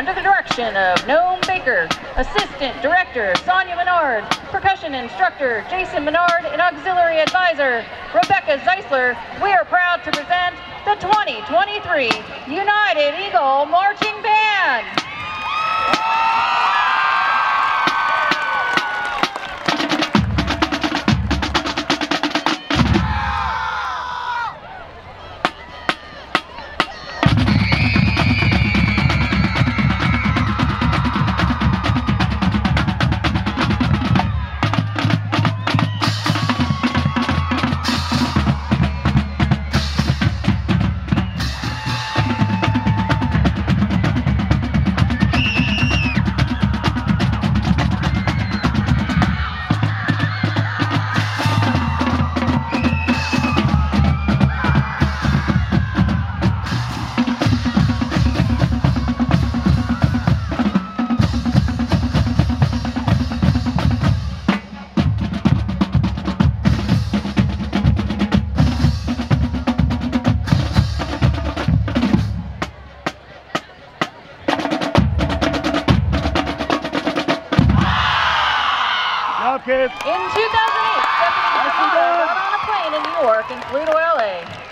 under the direction of Noam Baker, Assistant Director Sonia Menard, Percussion Instructor Jason Menard, and Auxiliary Advisor Rebecca Zeisler, we are proud to present the 2023 United Eagle Marching Band.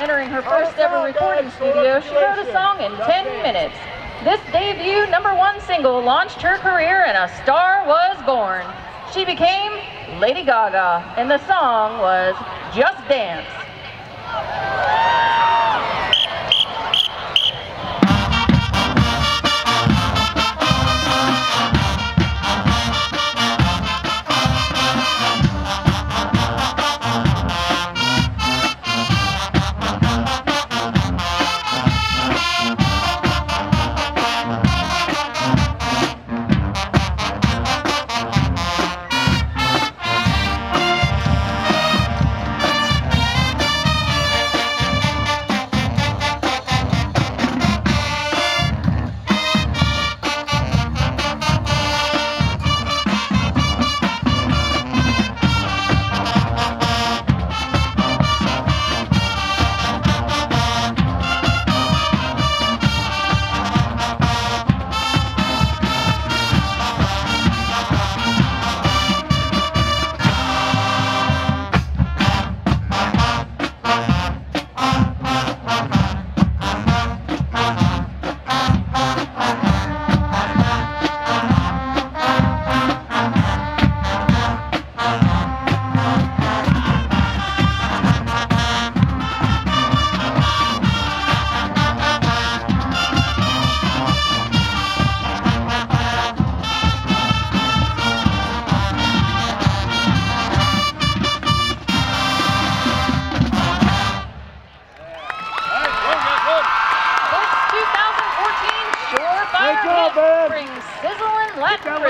Entering her first ever recording studio, she wrote a song in 10 minutes. This debut number one single launched her career and a star was born. She became Lady Gaga, and the song was Just Dance.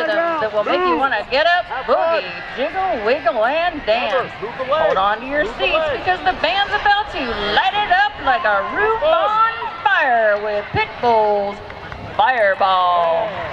Rhythm that will make you want to get up, boogie, jiggle, wiggle, and dance. move the legs. Hold on to your seats because the band's about to light it up like a roof on fire with Pitbull's Fireball.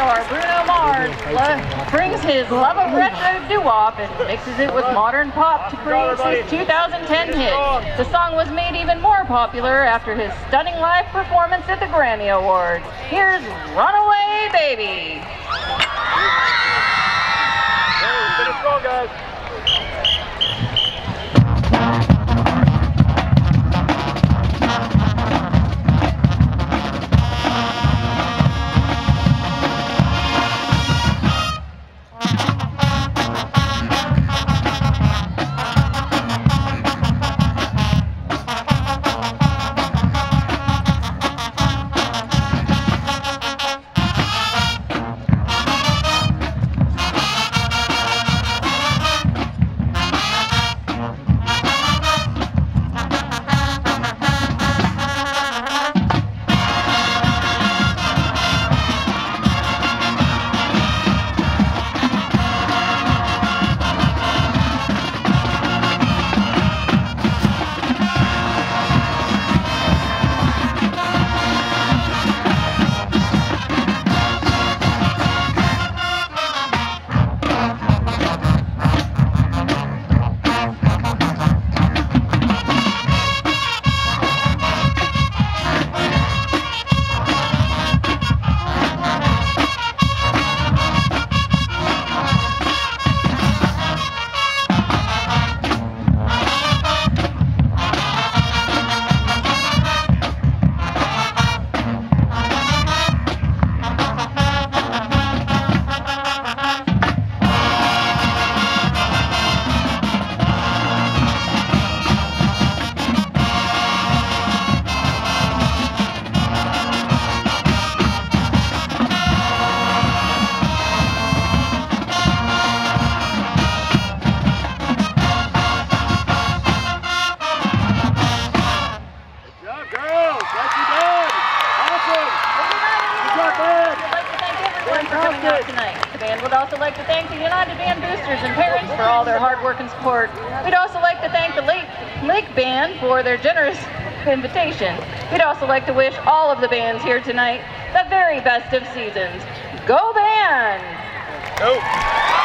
star Bruno Mars brings his love of retro doo-wop and mixes it with modern pop to create his 2010 hit. The song was made even more popular after his stunning live performance at the Grammy Awards. Here's Runaway Baby. Would also like to thank the United Band boosters and parents for all their hard work and support. We'd also like to thank the Lake, Lake Band for their generous invitation. We'd also like to wish all of the bands here tonight the very best of seasons. Go band! Go.